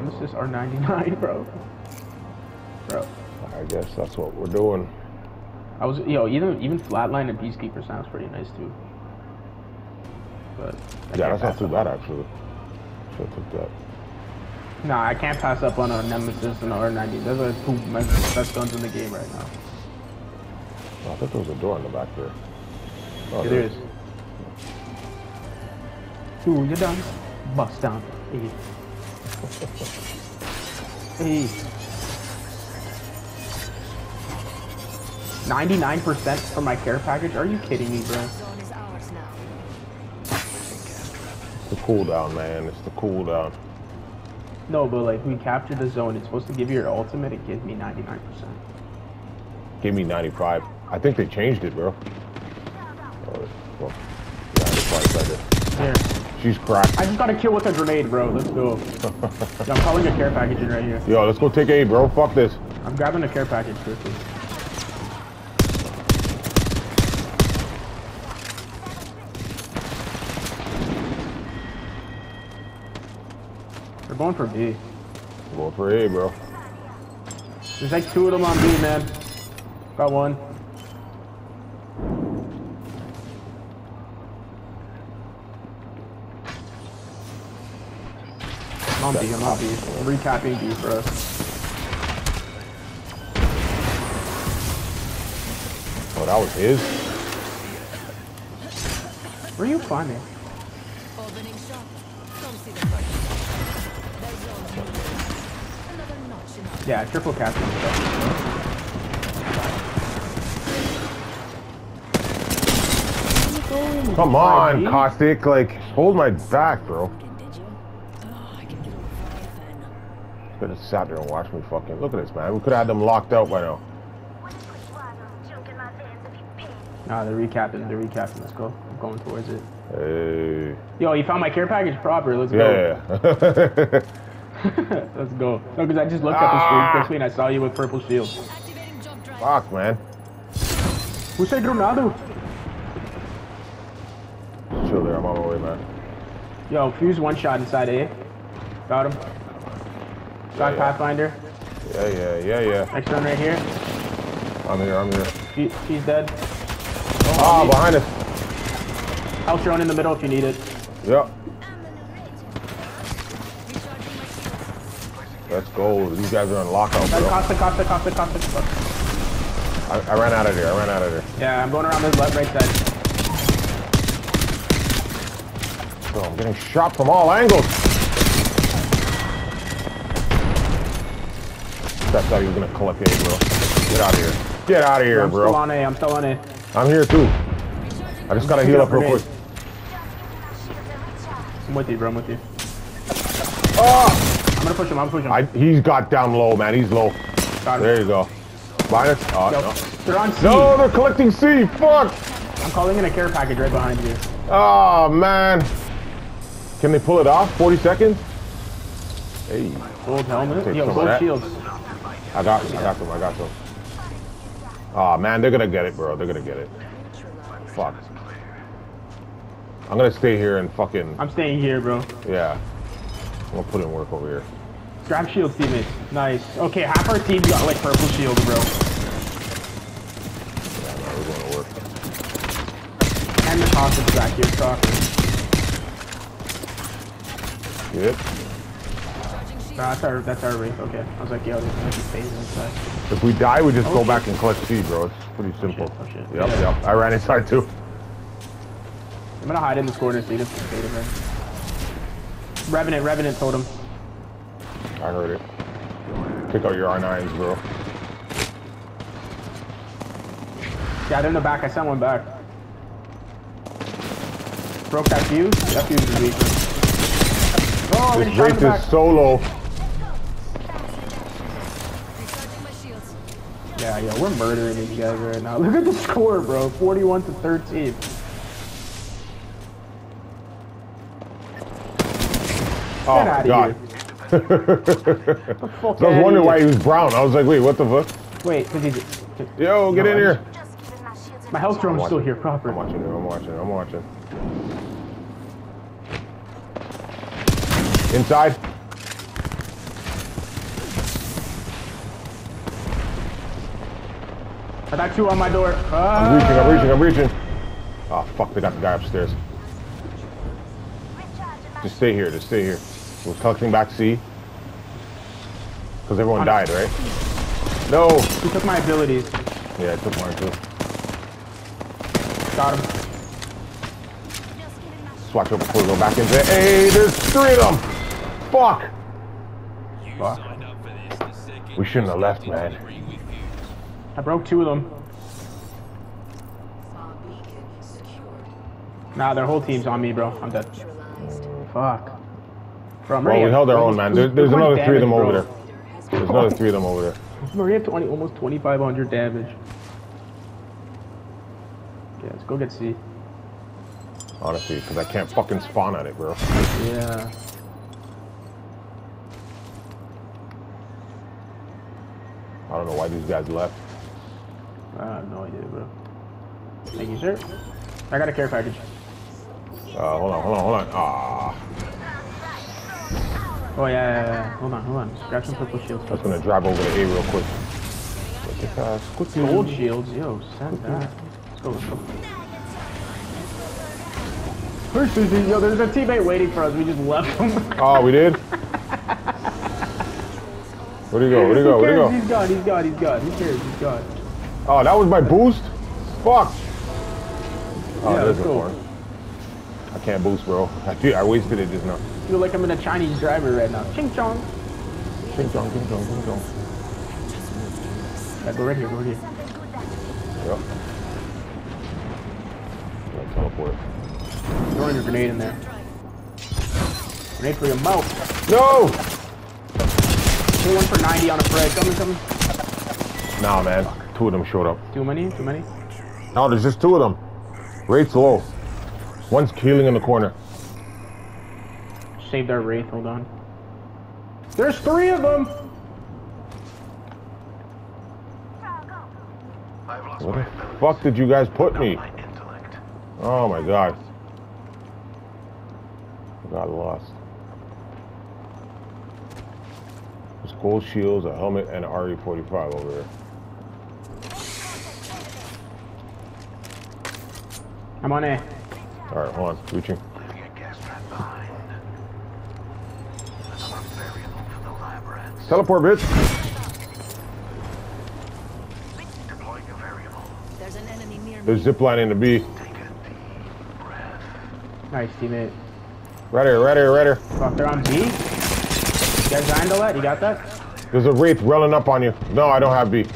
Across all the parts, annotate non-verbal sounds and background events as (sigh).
Nemesis R99, (laughs) bro. Bro. I guess that's what we're doing. I was, yo, even even Flatline and Peacekeeper sounds pretty nice too. But I Yeah, that's not too up- bad actually. Should have took that. Nah, I can't pass up on a Nemesis and a R99. Those are two my best guns in the game right now. Oh, I thought there was a door in the back there. Oh, Yeah, there is. Ooh, you're done. Bust down. Hey. Hey. 99% for my care package? Are you kidding me, bro? Zone is ours now. It's the cooldown, man. It's the cooldown. No, but like, we captured the zone. It's supposed to give you your ultimate. It gives me 99%. Give me 95. I think they changed it, bro. Oh, well, yeah, that's why I said it. Here. She's cracked. I just got a kill with a grenade, bro. Let's go. (laughs) I'm calling a care package in right here. Yo, let's go take A, bro. Fuck this. I'm grabbing a care package quickly. They're going for B. Going for A, bro. There's like two of them on B, man. Got one. I'm on B, I'm on B. I'm recapping B for us. Oh, that was his? Where are you finding? Opening shot. Come see the fight. Their zone's moving. Another notch in our Yeah, triple captain. Come on, RP? Caustic. Like, hold my back, bro. Could have sat there and watched me fucking. Look at this, man. We could have had them locked out by now. Nah, they're recapping, they're recapping. Let's go. I'm going towards it. Hey. Yo, you found my care package proper. Let's go. Yeah. (laughs) Let's go. No, because I just looked at the Ah. screen quickly and I saw you with purple shield. Activating jump drive. Fuck, man. Who said Granado? Chill there. I'm on my way, man. Yo, fuse one shot inside A. Got him. Got Yeah. Pathfinder. Yeah, yeah, yeah, yeah. Next one right here. I'm here. I'm here. She, she's dead. Ah, behind us. Health drone in the middle if you need it. Yep. Recharging my shields. Let's go. These guys are on lockout, bro. Costa, Costa, Costa, Costa, Costa. I, I ran out of here. I ran out of here. Yeah, I'm going around this left, right side. Bro, I'm getting shot from all angles. That's how you were gonna collect A, bro. Get out of here. Get out of here, I'm still bro. on A, I'm still on A. I'm here too. I just gotta heal up real quick. I'm with you, bro, I'm with you. Oh! I'm gonna push him, I'm pushing him. I, he's got down low, man. He's low. There you go. Behind us. Oh, ah, Yo, no. They're on C. No, they're collecting C. Fuck. I'm calling in a care package right behind you. Oh, man. Can they pull it off? 40 seconds? Hey, Gold helmet. Yo, gold shields. I got, I got them. I got them. Oh, man, they're gonna get it, bro. They're gonna get it. Fuck. I'm gonna stay here and fucking, I'm staying here, bro. yeah. I'm gonna put in work over here. Grab shields, teammates. Nice. Okay, half our team got like purple shields, bro. Yeah, man, we're going to work. And the cost is back here, stock. That's our that's our race. Okay. I was like, yo, this might be phasing inside. If we die, we just Oh, go shit. back and collect C, bro. It's pretty oh, simple. Oh, shit. Yep, Yeah. yep. I ran inside too. I'm gonna hide in this corner so you just fade him in. Revenant, Revenant told him. I heard it. Pick out your R9s, bro. Yeah, they're in the back. I sent one back. Broke that fuse. That fuse is weak. Oh, This Wraith is so Yeah, we're murdering these guys right now. (laughs) Look at the score, bro. 41 to 13. Oh Get god. (laughs) The fuck I was wondering why he was brown. I was like, wait, what the fuck? Wait, because he's. Yo, get No, in I here. My health drone's still here, proper. I'm watching it. I'm watching. it, I'm watching. Inside. Got two on my door. I'm Ah. reaching, I'm reaching, I'm reaching. Oh, fuck, they got the guy upstairs. Just stay here, just stay here. We're collecting back C. Because everyone died, right? No! He took my abilities. Yeah, I took mine too. Got him. Just watch out before we go back into it. Hey, there's three of them! Fuck! Fuck. We shouldn't have left, man. I broke two of them. Nah, their whole team's on me, bro. I'm dead. Fuck. Bro, Well, we held our own, man. There, there's another three of them over there. there. There's another three of them over there. Maria have 20, almost 2,500 damage. Yeah, let's go get C. Honestly, because I can't fucking spawn at it, bro. Yeah. I don't know why these guys left. I have no idea, bro. Thank you, sir. I got a care package. Uh, hold on, hold on, hold on. Ah, Oh, yeah, yeah, yeah. Hold on, hold on. Grab some purple shields. I'm just gonna drive over to A real quick. Look at that. Gold shields, yo, send that. Let's go, let's go. Where's Susie? Yo, there's a teammate waiting for us. We just left him. Oh, (laughs) we did? Where'd he go? Where'd he go? Where'd he go? He's gone, he's gone, he's gone. Who cares? He's gone. Oh, that was my boost? Fuck. Oh, Yeah, there's let's the I can't boost, bro. I, feel- I wasted it just now. I feel like I'm in a Chinese driver right now. Ching chong. Ching chong, ching chong, ching chong. Yeah, go right here, go right here. Yep. Yeah, teleport. Throwing a grenade in there. Grenade for your mouth. No! Hit one for 90 on a Fred. Coming, coming. Nah, man. Two of them showed up. Too many? Too many? No, there's just two of them. Wraith's low. One's healing in the corner. Saved our Wraith. Hold on. There's three of them! What the fuck did you guys put me? Oh my god. I got lost. There's gold shields, a helmet, and an RE-45 over there. I'm on A. Alright, hold on. Reaching. Teleport, bitch! There's an enemy near me. There's zipline in the B. Nice, teammate. Right here, right here, right here. Fuck, they're on B? You guys handle that? You got that? There's a Wraith running up on you. No, I don't have B.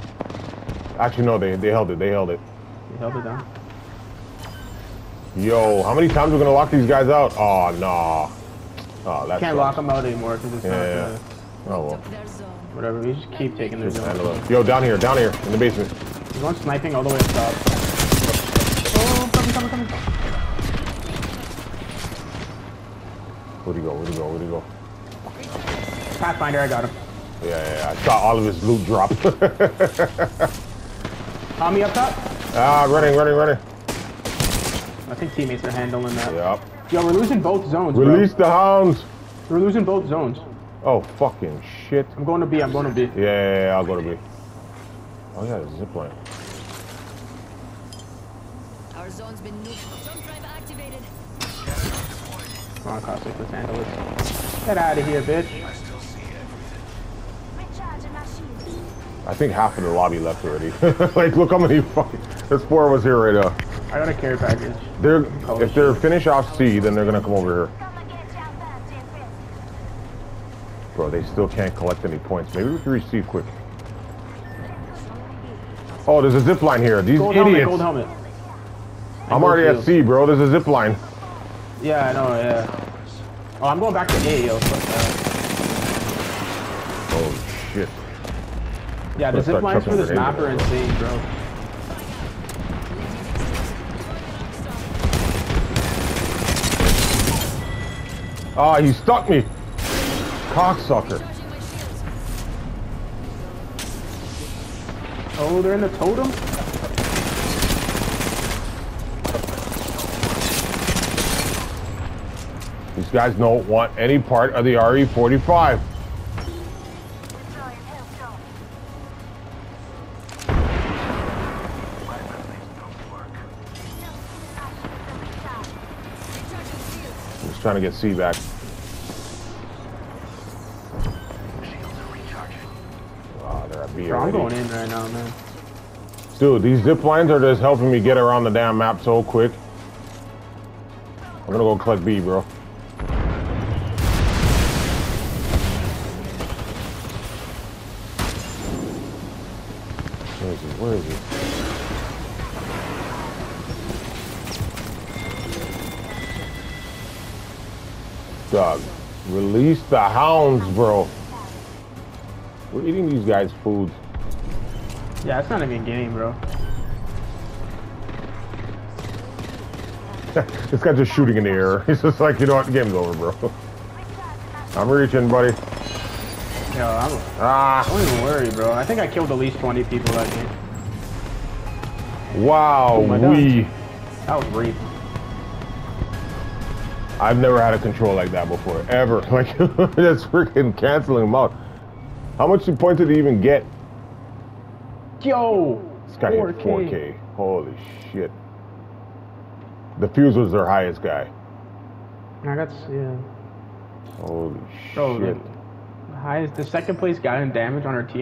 Actually, no, they, they held it. They held it. You held it down. Yo, how many times we gonna lock these guys out? Oh, no. Oh, that's Can't lock them out anymore because it's Yeah, not yeah. uh, Oh, well. Whatever. We just keep taking their zone. Yo, down here, down here, in the basement. He's one sniping all the way up top. Oh, coming, coming, coming. Where'd he go? Where'd he go? Where'd he go? Pathfinder, I got him. Yeah, yeah, yeah. I saw all of his loot drop. (laughs) Me up top? ah, running, running, running. I think teammates are handling that. Yep. Yo, we're losing both zones, bro. Release the hounds. We're losing both zones. Oh, fucking shit. I'm going to B, I'm going to B. Yeah, yeah, yeah, I'll go to B. Oh, yeah, there's a zip line. Our zone's been nuked. Jump drive activated. Come on, Caustic, let's handle this. Get out of here, bitch. I think half of the lobby left already. (laughs) like, look how many fucking... There's four of us here right now. I got a care package. They're, if they're finish off C, then they're gonna come over here. Bro, they still can't collect any points. Maybe we can receive quick. Oh, there's a zip line here. These Gold helmet, idiots. gold helmet. I'm already at. C, bro. There's a zip line. Yeah, I know, yeah. Oh, I'm going back to A, yo. Oh shit. Yeah, the zip lines for this map are insane, bro. Ah, he stuck me. Cocksucker. Oh, they're in the totem? These guys don't want any part of the RE-45. Trying to get C back. Oh, they're at B Bro, I'm going in right now, man. Dude, these zip lines are just helping me get around the damn map so quick. I'm gonna go collect B, bro. Where is he? Where is he? Dog, release the hounds, bro. We're eating these guys' food. Yeah, it's not even a game, bro. (laughs) this guy's just shooting in the air. (laughs) He's just like, you know what, the game's over, bro. (laughs) I'm reaching, buddy. Yo, I'm, Ah, don't even worry, bro. I think I killed at least 20 people that game. wow, Oh we. That was rape. I've never had a control like that before, ever. (laughs) Like, that's freaking canceling them out. How much points did he even get? Yo! This guy hit 4K. Holy shit. The fuse was their highest guy. I got, yeah. Holy Bro, shit. the highest, the second place guy in damage on our team